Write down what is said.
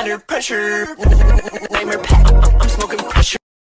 under pressure.